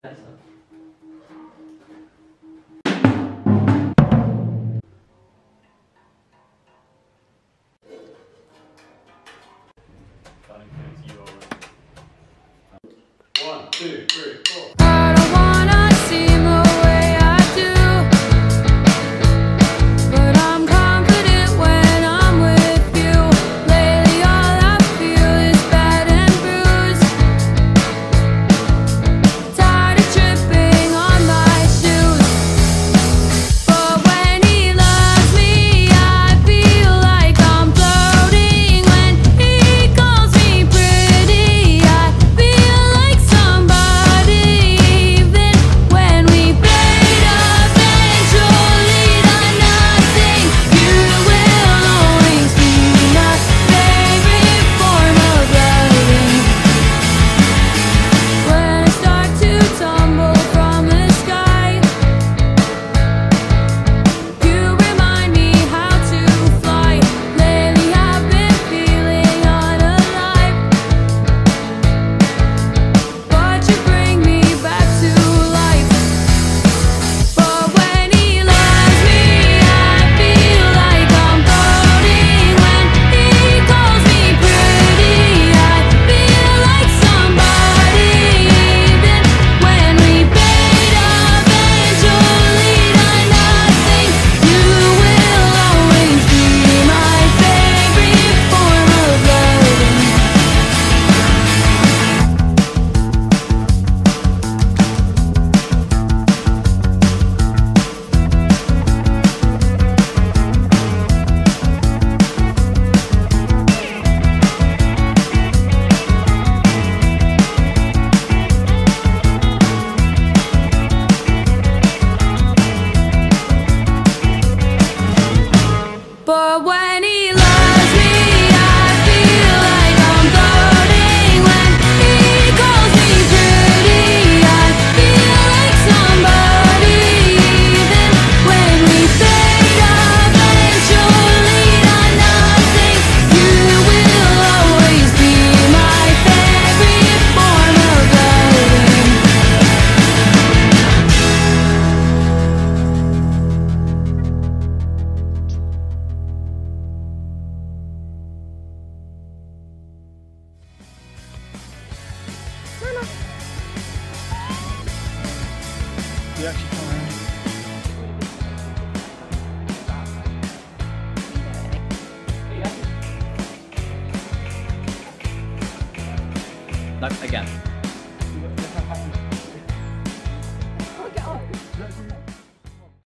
One, two, three, four. I don't wanna see more. But when the acupuncture. Nope, again.